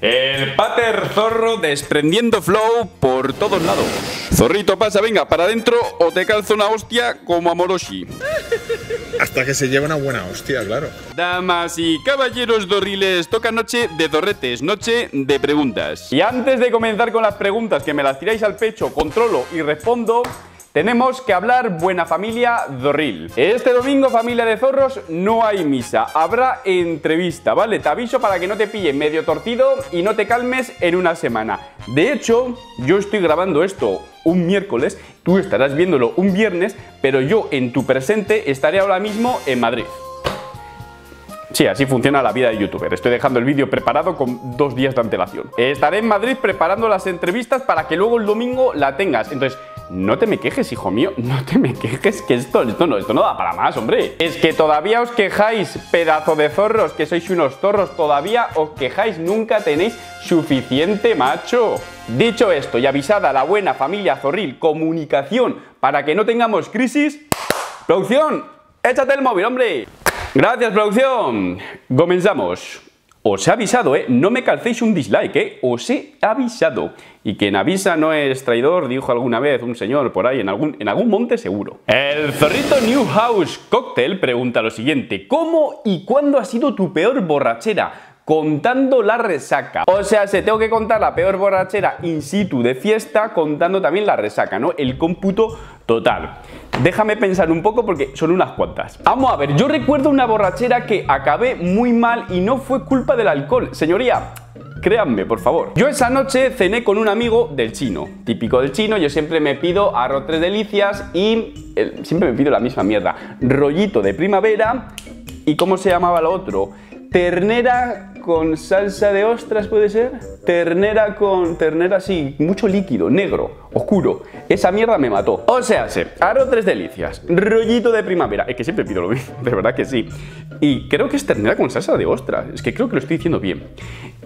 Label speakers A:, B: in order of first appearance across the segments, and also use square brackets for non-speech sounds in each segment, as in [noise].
A: El pater zorro desprendiendo flow por todos lados. Zorrito pasa, venga, para adentro o te calzo una hostia como a Moroshi.
B: Hasta que se lleve una buena hostia, claro.
A: Damas y caballeros dorriles, toca noche de dorretes, noche de preguntas. Y antes de comenzar con las preguntas que me las tiráis al pecho, controlo y respondo, tenemos que hablar buena familia Dorril. Este domingo, familia de zorros, no hay misa. Habrá entrevista, ¿vale? Te aviso para que no te pille medio torcido y no te calmes en una semana. De hecho, yo estoy grabando esto un miércoles, tú estarás viéndolo un viernes, pero yo en tu presente estaré ahora mismo en Madrid. Sí, así funciona la vida de youtuber. Estoy dejando el vídeo preparado con dos días de antelación. Estaré en Madrid preparando las entrevistas para que luego el domingo la tengas. Entonces, no te me quejes, hijo mío, no te me quejes, que esto, esto, no, esto no da para más, hombre. Es que todavía os quejáis, pedazo de zorros, que sois unos zorros, todavía os quejáis, nunca tenéis suficiente macho. Dicho esto y avisada la buena familia Zorril, comunicación para que no tengamos crisis, producción, échate el móvil, hombre. Gracias, producción. Comenzamos. Os he avisado, ¿eh? No me calcéis un dislike, ¿eh? Os he avisado. Y quien avisa no es traidor, dijo alguna vez un señor por ahí, en algún, en algún monte seguro. El zorrito New House Cocktail pregunta lo siguiente. ¿Cómo y cuándo ha sido tu peor borrachera? Contando la resaca. O sea, se tengo que contar la peor borrachera in situ de fiesta, contando también la resaca, ¿no? El cómputo total. Déjame pensar un poco porque son unas cuantas. Vamos a ver, yo recuerdo una borrachera que acabé muy mal y no fue culpa del alcohol. Señoría, Créanme, por favor. Yo esa noche cené con un amigo del chino. Típico del chino, yo siempre me pido arroz tres delicias y siempre me pido la misma mierda. Rollito de primavera y ¿cómo se llamaba lo otro? Ternera con salsa de ostras, ¿puede ser? Ternera con... ternera así, mucho líquido, negro, oscuro. Esa mierda me mató. O sea, se, aro tres delicias, rollito de primavera. Es que siempre pido lo mismo, [laughs] de verdad que sí. Y creo que es ternera con salsa de ostras. Es que creo que lo estoy diciendo bien.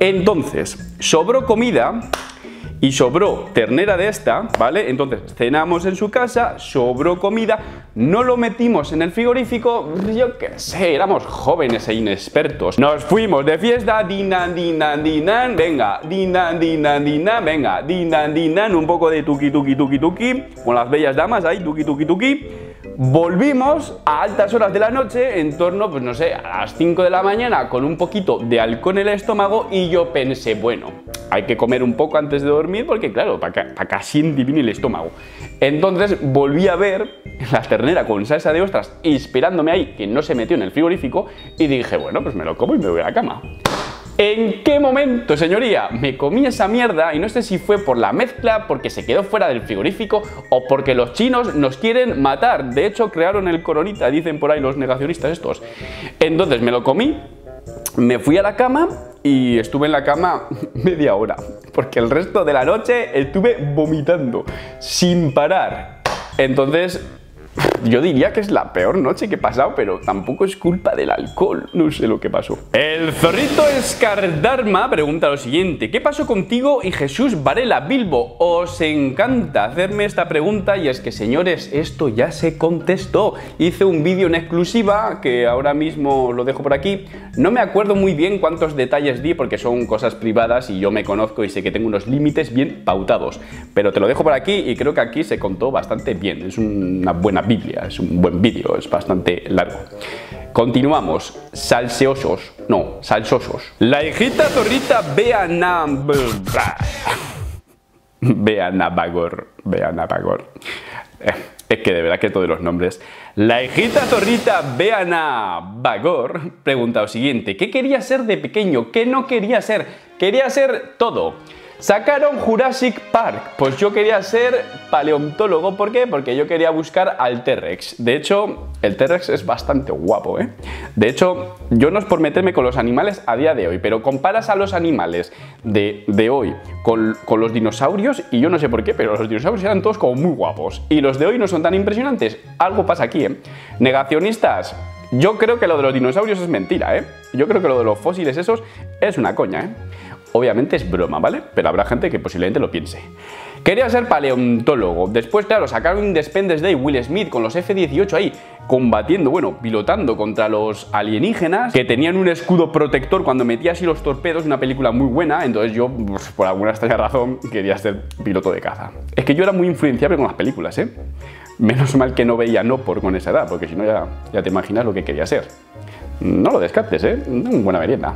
A: Entonces, sobró comida y sobró ternera de esta, ¿vale? Entonces cenamos en su casa, sobró comida, no lo metimos en el frigorífico, yo qué sé, éramos jóvenes e inexpertos. Nos fuimos de fiesta, dinan, dinan, dinan, venga, dinan, dinan, dinan, venga, dinan, dinan, un poco de tuki, tuki, tuki, tuki, con las bellas damas ahí, tuki, tuki, tuki. Volvimos a altas horas de la noche, en torno, pues no sé, a las 5 de la mañana, con un poquito de alcohol en el estómago y yo pensé, bueno, hay que comer un poco antes de dormir porque, claro, para para casi el estómago. Entonces volví a ver la ternera con salsa de ostras esperándome ahí, que no se metió en el frigorífico, y dije, bueno, pues me lo como y me voy a la cama. ¿En qué momento, señoría? Me comí esa mierda y no sé si fue por la mezcla, porque se quedó fuera del frigorífico o porque los chinos nos quieren matar. De hecho, crearon el coronita, dicen por ahí los negacionistas estos. Entonces me lo comí, me fui a la cama y estuve en la cama [laughs] media hora, porque el resto de la noche estuve vomitando sin parar. Entonces yo diría que es la peor noche que he pasado, pero tampoco es culpa del alcohol. No sé lo que pasó. El zorrito Escardarma pregunta lo siguiente. ¿Qué pasó contigo y Jesús Varela Bilbo? Os encanta hacerme esta pregunta y es que, señores, esto ya se contestó. Hice un vídeo en exclusiva que ahora mismo lo dejo por aquí. No me acuerdo muy bien cuántos detalles di porque son cosas privadas y yo me conozco y sé que tengo unos límites bien pautados. Pero te lo dejo por aquí y creo que aquí se contó bastante bien. Es una buena Biblia, es un buen vídeo, es bastante largo. Continuamos, salseosos, no, salsosos. La hijita zorrita Beanam... [laughs] Beanabagor, Beanabagor. Eh, es que de verdad que todos los nombres. La hijita zorrita Beana Bagor pregunta lo siguiente: ¿Qué quería ser de pequeño? ¿Qué no quería ser? Quería ser todo. Sacaron Jurassic Park, pues yo quería ser paleontólogo, ¿por qué? Porque yo quería buscar al T-Rex. De hecho, el T-Rex es bastante guapo, ¿eh? De hecho, yo no es por meterme con los animales a día de hoy, pero comparas a los animales de, hoy con, con, los dinosaurios, y yo no sé por qué, pero los dinosaurios eran todos como muy guapos, y los de hoy no son tan impresionantes. Algo pasa aquí, ¿eh? Negacionistas, yo creo que lo de los dinosaurios es mentira, ¿eh? Yo creo que lo de los fósiles esos es una coña, ¿eh? Obviamente es broma, ¿vale? Pero habrá gente que posiblemente lo piense. Quería ser paleontólogo. Después, claro, sacaron Independence Day Will Smith con los F-18 ahí combatiendo, bueno, pilotando contra los alienígenas que tenían un escudo protector cuando metía así los torpedos, una película muy buena, entonces yo, pues, por alguna extraña razón, quería ser piloto de caza. Es que yo era muy influenciable con las películas, ¿eh? Menos mal que no veía no por con esa edad, porque si no ya, ya te imaginas lo que quería ser. No lo descartes, ¿eh? Buena merienda.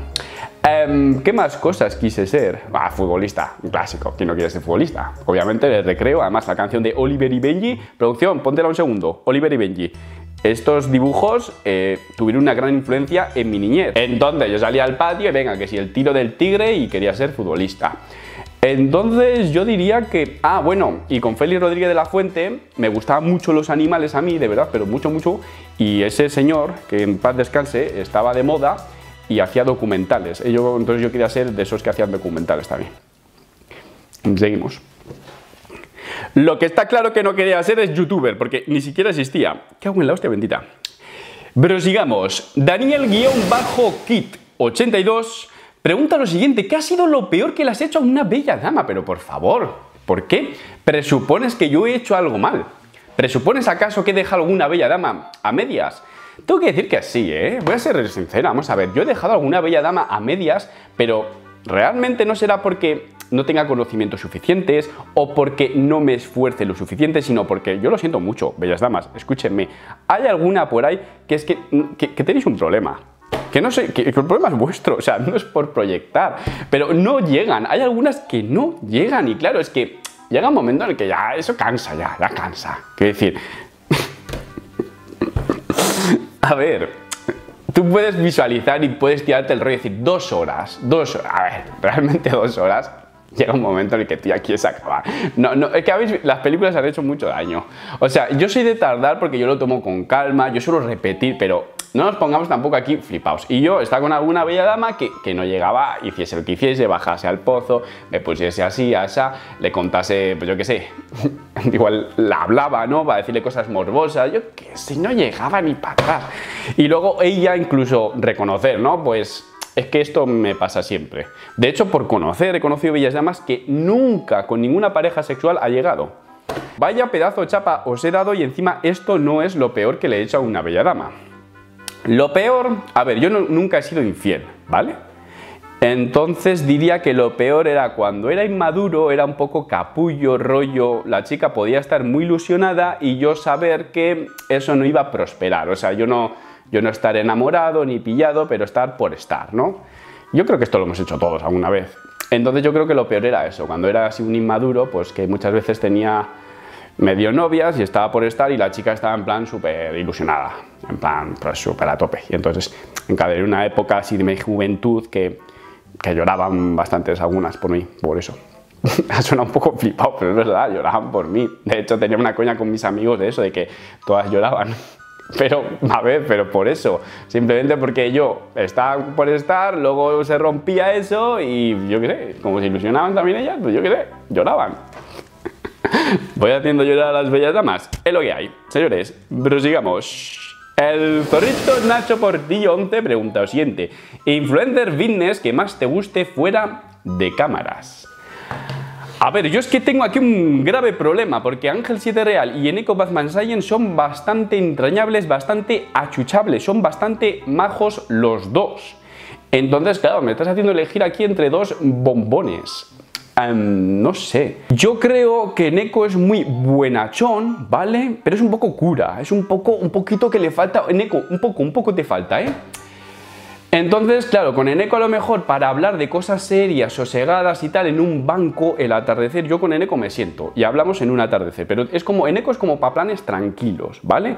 A: Em, ¿Qué más cosas quise ser? Ah, futbolista, clásico. ¿Quién no quiere ser futbolista? Obviamente el recreo, además la canción de Oliver y Benji. Producción, póntela un segundo. Oliver y Benji. Estos dibujos eh, tuvieron una gran influencia en mi niñez. Entonces yo salía al patio y venga, que si el tiro del tigre y quería ser futbolista. Entonces yo diría que, ah, bueno, y con Félix Rodríguez de la Fuente me gustaban mucho los animales a mí, de verdad, pero mucho, mucho. Y ese señor, que en paz descanse, estaba de moda y hacía documentales. entonces yo quería ser de esos que hacían documentales también. Seguimos. Lo que está claro que no quería ser es youtuber, porque ni siquiera existía. ¿Qué hago en la hostia bendita? Pero sigamos. Daniel-Kit82 pregunta lo siguiente. ¿Qué ha sido lo peor que le has hecho a una bella dama? Pero por favor, ¿por qué? Presupones que yo he hecho algo mal. ¿Presupones acaso que he dejado alguna bella dama a medias? Tengo que decir que sí, ¿eh? Voy a ser sincera, vamos a ver, yo he dejado alguna bella dama a medias, pero realmente no será porque no tenga conocimientos suficientes o porque no me esfuerce lo suficiente, sino porque yo lo siento mucho, bellas damas, escúchenme, hay alguna por ahí que es que, tenéis un problema. Que no sé, que, el problema es vuestro, o sea, no es por proyectar, pero no llegan, hay algunas que no llegan y claro, es que llega un momento en el que ya eso cansa, ya, ya cansa. Quiero decir, [laughs] a ver, tú puedes visualizar y puedes tirarte el rollo y decir dos horas, dos horas, a ver, [laughs] realmente dos horas. Llega un momento en el que tú ya quieres acabar. No, no, es que habéis, las películas han hecho mucho daño. O sea, yo soy de tardar porque yo lo tomo con calma, yo suelo repetir, pero no nos pongamos tampoco aquí flipaos. Y yo estaba con alguna bella dama que, no llegaba, hiciese lo que hiciese, bajase al pozo, me pusiese así, asa, le contase, pues yo qué sé, [laughs] igual la hablaba, ¿no? Para decirle cosas morbosas, yo qué sé, no llegaba ni para atrás. Y luego ella incluso reconocer, ¿no? Pues es que esto me pasa siempre. De hecho, por conocer, he conocido bellas damas que nunca con ninguna pareja sexual ha llegado. Vaya pedazo chapa os he dado y encima esto no es lo peor que le he hecho a una bella dama. Lo peor, a ver, yo nunca he sido infiel, ¿vale? Entonces diría que lo peor era cuando era inmaduro, era un poco capullo, rollo, la chica podía estar muy ilusionada y yo saber que eso no iba a prosperar, o sea, yo no, yo no estar enamorado ni pillado, pero estar por estar, ¿no? Yo creo que esto lo hemos hecho todos alguna vez. Entonces yo creo que lo peor era eso, cuando era así un inmaduro, pues que muchas veces tenía medio novias y estaba por estar y la chica estaba en plan súper ilusionada, en plan pues súper a tope. Y entonces encadené una época así de mi juventud que, que lloraban bastantes algunas por mí, por eso. [laughs] Suena un poco flipado, pero es verdad, lloraban por mí. De hecho tenía una coña con mis amigos de eso, de que todas lloraban. [laughs] Pero, a ver, pero por eso, simplemente porque yo estaba por estar, luego se rompía eso y yo qué sé, como se ilusionaban también ellas, pues yo qué sé, lloraban. Voy haciendo llorar a las bellas damas. Es lo que hay. Señores, prosigamos. El zorrito Nacho Portillo te pregunta lo siguiente. Influencer business que más te guste fuera de cámaras. A ver, yo es que tengo aquí un grave problema, porque Ángel 7 Real y Eneco Batman Science son bastante entrañables, bastante achuchables, son bastante majos los dos. Entonces, claro, me estás haciendo elegir aquí entre dos bombones. No sé. Yo creo que Neko es muy buenachón, ¿vale? Pero es un poco cura, es un poco, un poquito que le falta. Neko, un poco, un poco te falta, ¿eh? Entonces, claro, con Eneco a lo mejor para hablar de cosas serias, sosegadas y tal, en un banco, el atardecer, yo con Eneco me siento y hablamos en un atardecer, pero es como, Eneco es como para planes tranquilos, ¿vale?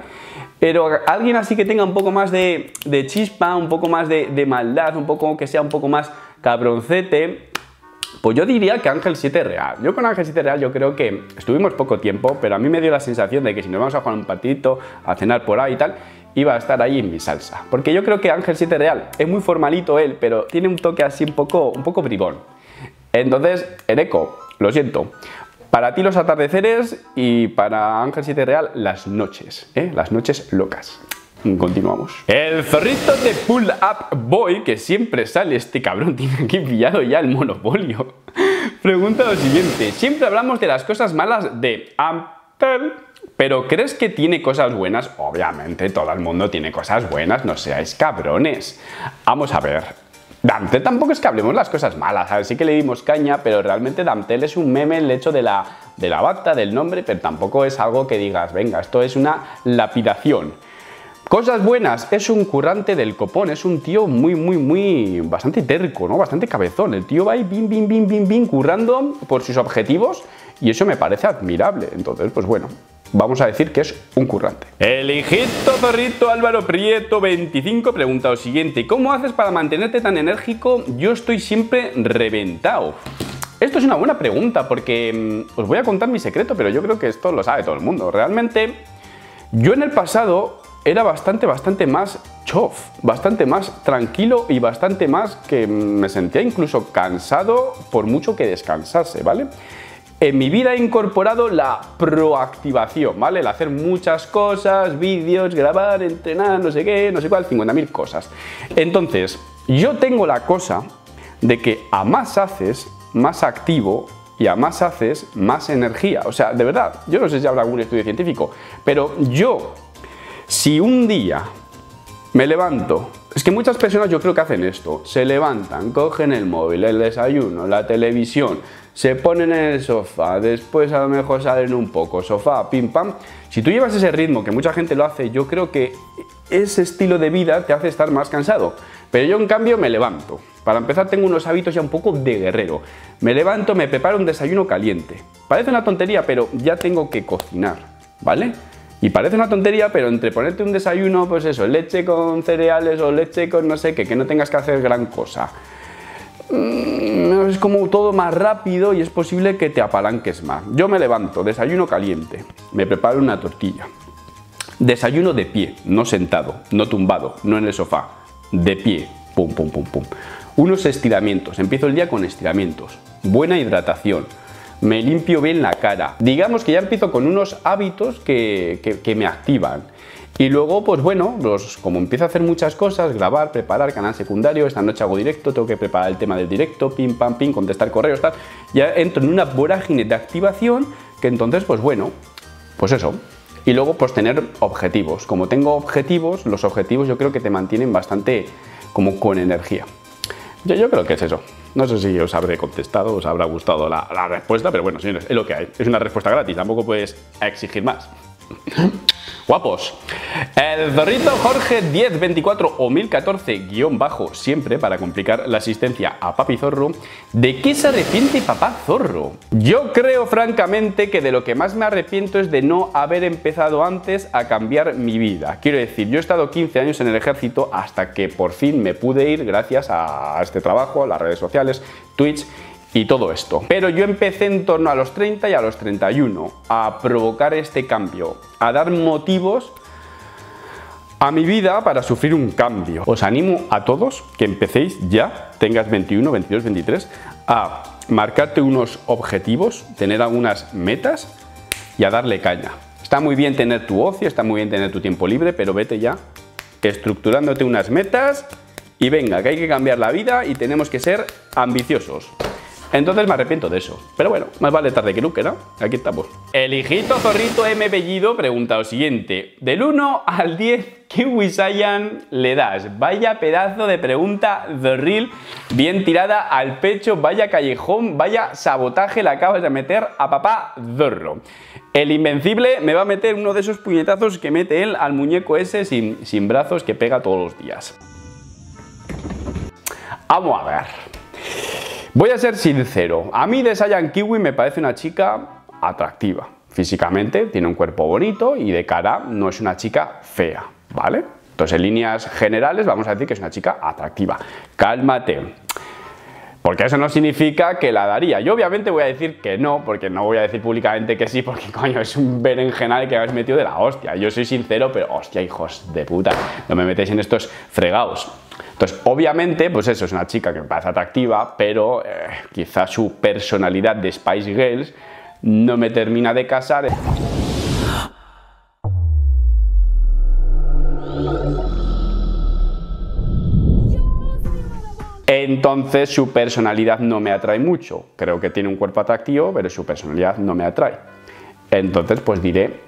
A: Pero alguien así que tenga un poco más de, chispa, un poco más de, maldad, un poco que sea un poco más cabroncete, pues yo diría que Ángel 7 Real. Yo con Ángel 7 Real yo creo que estuvimos poco tiempo, pero a mí me dio la sensación de que si nos vamos a jugar un partidito, a cenar por ahí y tal, iba a estar ahí en mi salsa. Porque yo creo que Ángel 7 Real es muy formalito él, pero tiene un toque así un poco, un poco bribón. Entonces, Ereco, lo siento. Para ti los atardeceres y para Ángel 7 Real las noches, ¿eh? las noches locas. Continuamos. El zorrito de Pull Up Boy, que siempre sale este cabrón, [laughs] tiene aquí pillado ya el monopolio. Pregunta lo siguiente. Siempre hablamos de las cosas malas de Amtel, pero ¿crees que tiene cosas buenas? Obviamente todo el mundo tiene cosas buenas, no seáis cabrones. Vamos a ver. Dante tampoco es que hablemos las cosas malas, ver, sí que le dimos caña, pero realmente Dantel es un meme el hecho de la, de la bata, del nombre, pero tampoco es algo que digas, venga, esto es una lapidación. Cosas buenas, es un currante del copón, es un tío muy, muy, muy, bastante terco, ¿no? Bastante cabezón. El tío va ahí, bim, bim, bim, bim, bim, currando por sus objetivos y eso me parece admirable. Entonces, pues bueno, vamos a decir que es un currante. El hijito zorrito Álvaro Prieto 25 pregunta lo siguiente, ¿cómo haces para mantenerte tan enérgico? Yo estoy siempre reventado. Esto es una buena pregunta porque mm, os voy a contar mi secreto, pero yo creo que esto lo sabe todo el mundo. Realmente, yo en el pasado era bastante, bastante más chof, bastante más tranquilo y bastante más que me sentía incluso cansado por mucho que descansase, ¿vale? En mi vida he incorporado la proactivación, ¿vale? El hacer muchas cosas, vídeos, grabar, entrenar, no sé qué, no sé cuál, 50.000 cosas. Entonces, yo tengo la cosa de que a más haces, más activo y a más haces, más energía. O sea, de verdad, yo no sé si habrá algún estudio científico, pero yo si un día me levanto, es que muchas personas yo creo que hacen esto, se levantan, cogen el móvil, el desayuno, la televisión, se ponen en el sofá, después a lo mejor salen un poco, sofá, pim pam. Si tú llevas ese ritmo, que mucha gente lo hace, yo creo que ese estilo de vida te hace estar más cansado. Pero yo en cambio me levanto. Para empezar tengo unos hábitos ya un poco de guerrero. Me levanto, me preparo un desayuno caliente. Parece una tontería, pero ya tengo que cocinar, ¿vale? Y parece una tontería, pero entre ponerte un desayuno, pues eso, leche con cereales o leche con no sé qué, que no tengas que hacer gran cosa. Mm, es como todo más rápido y es posible que te apalanques más. Yo me levanto, desayuno caliente, me preparo una tortilla. Desayuno de pie, no sentado, no tumbado, no en el sofá, de pie, pum, pum, pum, pum. Unos estiramientos, empiezo el día con estiramientos, buena hidratación, me limpio bien la cara. Digamos que ya empiezo con unos hábitos que, me activan. Y luego, pues bueno, como empiezo a hacer muchas cosas, grabar, preparar canal secundario, esta noche hago directo, tengo que preparar el tema del directo, pim, pam, pim, contestar correos, tal, ya entro en una vorágine de activación que entonces, pues bueno, pues eso. Y luego, pues tener objetivos. Como tengo objetivos, los objetivos yo creo que te mantienen bastante como con energía. Yo creo que es eso. No sé si os habré contestado, os habrá gustado la, respuesta, pero bueno, señores, es lo que hay. Es una respuesta gratis, tampoco puedes exigir más. [laughs] Guapos. El zorrito Jorge 1024 o 1014 guion bajo siempre para complicar la asistencia a Papi Zorro. ¿De qué se arrepiente Papá Zorro? Yo creo francamente que de lo que más me arrepiento es de no haber empezado antes a cambiar mi vida. Quiero decir, yo he estado 15 años en el ejército hasta que por fin me pude ir gracias a este trabajo, a las redes sociales, Twitch y todo esto. Pero yo empecé en torno a los 30 y a los 31 a provocar este cambio, a dar motivos a mi vida para sufrir un cambio. Os animo a todos que empecéis ya, tengas 21, 22, 23, a marcarte unos objetivos, tener algunas metas y a darle caña. Está muy bien tener tu ocio, está muy bien tener tu tiempo libre, pero vete ya estructurándote unas metas y venga, que hay que cambiar la vida y tenemos que ser ambiciosos. Entonces me arrepiento de eso. Pero bueno, más vale tarde que nunca, ¿no? Aquí estamos. El hijito zorrito M. Bellido pregunta lo siguiente. Del 1 al 10, ¿qué Wisayan le das? Vaya pedazo de pregunta zorril, bien tirada al pecho, vaya callejón, vaya sabotaje le acabas de meter a papá zorro. El invencible me va a meter uno de esos puñetazos que mete él al muñeco ese sin, sin brazos que pega todos los días. Vamos a ver. Voy a ser sincero, a mí de Sayan Kiwi me parece una chica atractiva. Físicamente tiene un cuerpo bonito y de cara no es una chica fea, ¿vale? Entonces en líneas generales vamos a decir que es una chica atractiva. Cálmate. Porque eso no significa que la daría. Yo obviamente voy a decir que no, porque no voy a decir públicamente que sí, porque [laughs] coño, es un berenjenal que habéis metido de la hostia. Yo soy sincero, pero hostia, hijos de puta, no me metéis en estos fregados. Entonces, obviamente, pues eso, es una chica que me parece atractiva, pero eh, quizá su personalidad de Spice Girls no me termina de casar. Entonces su personalidad no me atrae mucho. Creo que tiene un cuerpo atractivo, pero su personalidad no me atrae. Entonces, pues diré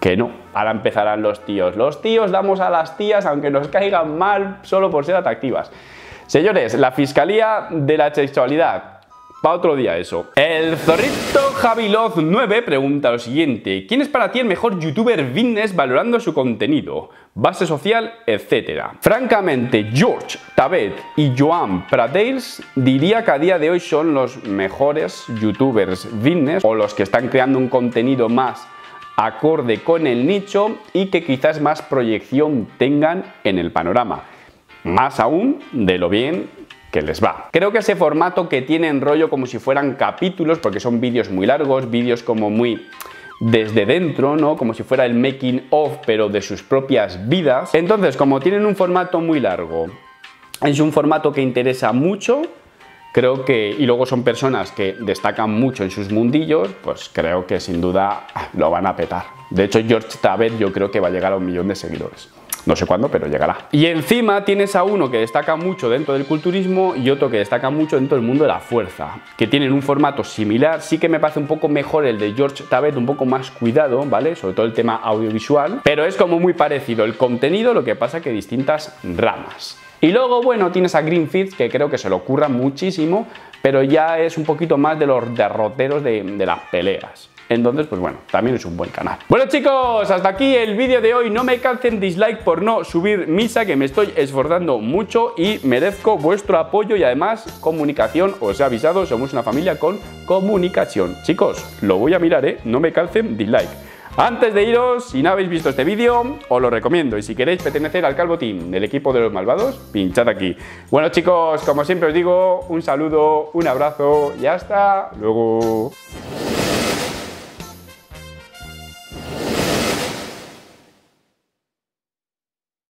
A: que no. Ahora empezarán los tíos. Los tíos damos a las tías aunque nos caigan mal solo por ser atractivas. Señores, la Fiscalía de la Sexualidad para otro día eso. El zorrito Javiloz 9 pregunta lo siguiente. ¿Quién es para ti el mejor youtuber fitness valorando su contenido, base social, etcétera? Francamente, George Tabet y Joan Pradales diría que a día de hoy son los mejores youtubers fitness o los que están creando un contenido más acorde con el nicho y que quizás más proyección tengan en el panorama. Más aún de lo bien que les va. Creo que ese formato que tienen rollo como si fueran capítulos, porque son vídeos muy largos, vídeos como muy desde dentro, ¿no? Como si fuera el making of, pero de sus propias vidas. Entonces, como tienen un formato muy largo, es un formato que interesa mucho, creo que, y luego son personas que destacan mucho en sus mundillos, pues creo que sin duda lo van a petar. De hecho, George Tabet yo creo que va a llegar a un millón de seguidores. No sé cuándo, pero llegará. Y encima tienes a uno que destaca mucho dentro del culturismo y otro que destaca mucho dentro del mundo de la fuerza, que tienen un formato similar. Sí que me parece un poco mejor el de George Tabet, un poco más cuidado, ¿vale? Sobre todo el tema audiovisual, pero es como muy parecido el contenido, lo que pasa que distintas ramas. Y luego, bueno, tienes a Greenfield, que creo que se le ocurra muchísimo, pero ya es un poquito más de los derroteros de, de las peleas. Entonces, pues bueno, también es un buen canal. Bueno chicos, hasta aquí el vídeo de hoy. No me calcen dislike por no subir misa, que me estoy esforzando mucho y merezco vuestro apoyo y además comunicación. Os he avisado, somos una familia con comunicación. Chicos, lo voy a mirar, ¿eh? No me calcen dislike. Antes de iros, si no habéis visto este vídeo, os lo recomiendo. Y si queréis pertenecer al Calvo Team del equipo de los malvados, pinchad aquí. Bueno chicos, como siempre os digo, un saludo, un abrazo y hasta luego.